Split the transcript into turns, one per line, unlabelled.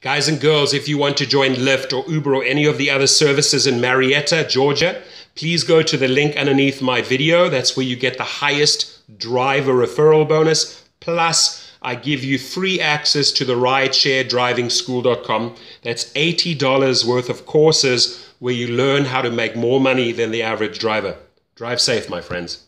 Guys and girls, if you want to join Lyft or Uber or any of the other services in Marietta, Georgia, please go to the link underneath my video. That's where you get the highest driver referral bonus. Plus, I give you free access to the ridesharedrivingschool.com. That's $80 worth of courses where you learn how to make more money than the average driver. Drive safe, my friends.